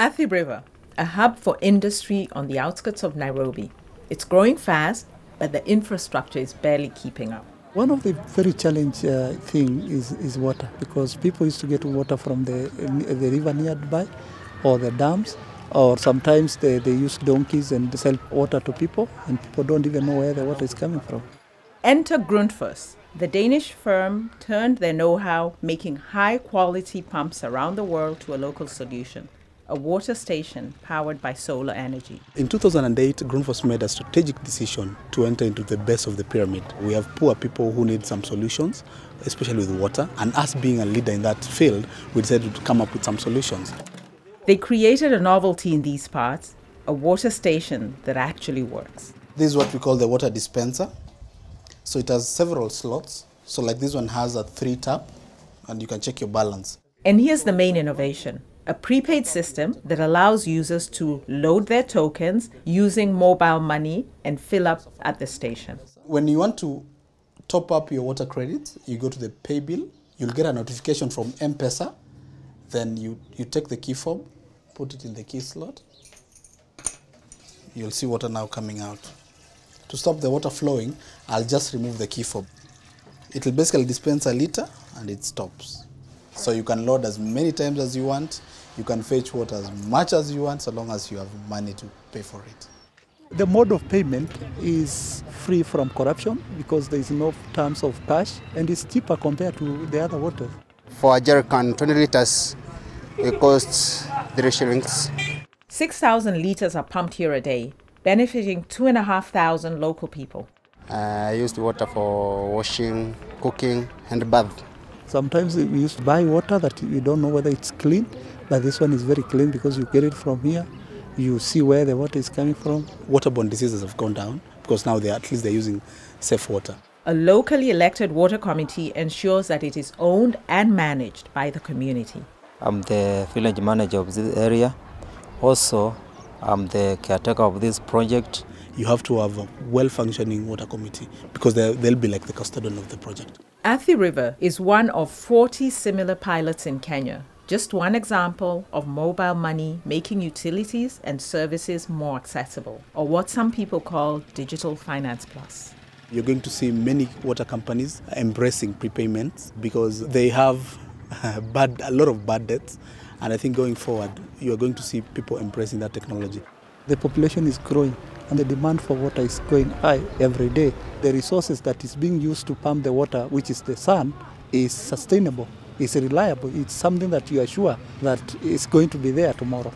Athi River, a hub for industry on the outskirts of Nairobi. It's growing fast, but the infrastructure is barely keeping up. One of the very challenging uh, thing is, is water because people used to get water from the, the river nearby or the dams or sometimes they, they use donkeys and sell water to people and people don't even know where the water is coming from. Enter Grundfos. The Danish firm turned their know-how making high-quality pumps around the world to a local solution a water station powered by solar energy. In 2008, Grundfos made a strategic decision to enter into the base of the pyramid. We have poor people who need some solutions, especially with water, and us being a leader in that field, we decided to come up with some solutions. They created a novelty in these parts, a water station that actually works. This is what we call the water dispenser. So it has several slots. So like this one has a three tap, and you can check your balance. And here's the main innovation a prepaid system that allows users to load their tokens using mobile money and fill up at the station. When you want to top up your water credit, you go to the pay bill, you'll get a notification from M-Pesa, then you, you take the key fob, put it in the key slot, you'll see water now coming out. To stop the water flowing, I'll just remove the key fob. It will basically dispense a liter and it stops. So you can load as many times as you want. You can fetch water as much as you want so long as you have money to pay for it. The mode of payment is free from corruption because there is no terms of cash and it's cheaper compared to the other water. For a jerrycan, 20 liters, it costs 3 shillings. 6,000 liters are pumped here a day, benefiting 2,500 local people. Uh, I use the water for washing, cooking, and bath. Sometimes we used to buy water that you don't know whether it's clean, but this one is very clean because you get it from here. You see where the water is coming from. Waterborne diseases have gone down because now they at least they're using safe water. A locally elected water committee ensures that it is owned and managed by the community. I'm the village manager of this area. Also, I'm the caretaker of this project. You have to have a well-functioning water committee because they'll be like the custodian of the project. Athi River is one of 40 similar pilots in Kenya. Just one example of mobile money making utilities and services more accessible, or what some people call digital finance plus. You're going to see many water companies embracing prepayments because they have bad, a lot of bad debts. And I think going forward, you're going to see people embracing that technology. The population is growing and the demand for water is going high every day. The resources that is being used to pump the water, which is the sun, is sustainable, it's reliable, it's something that you are sure that is going to be there tomorrow.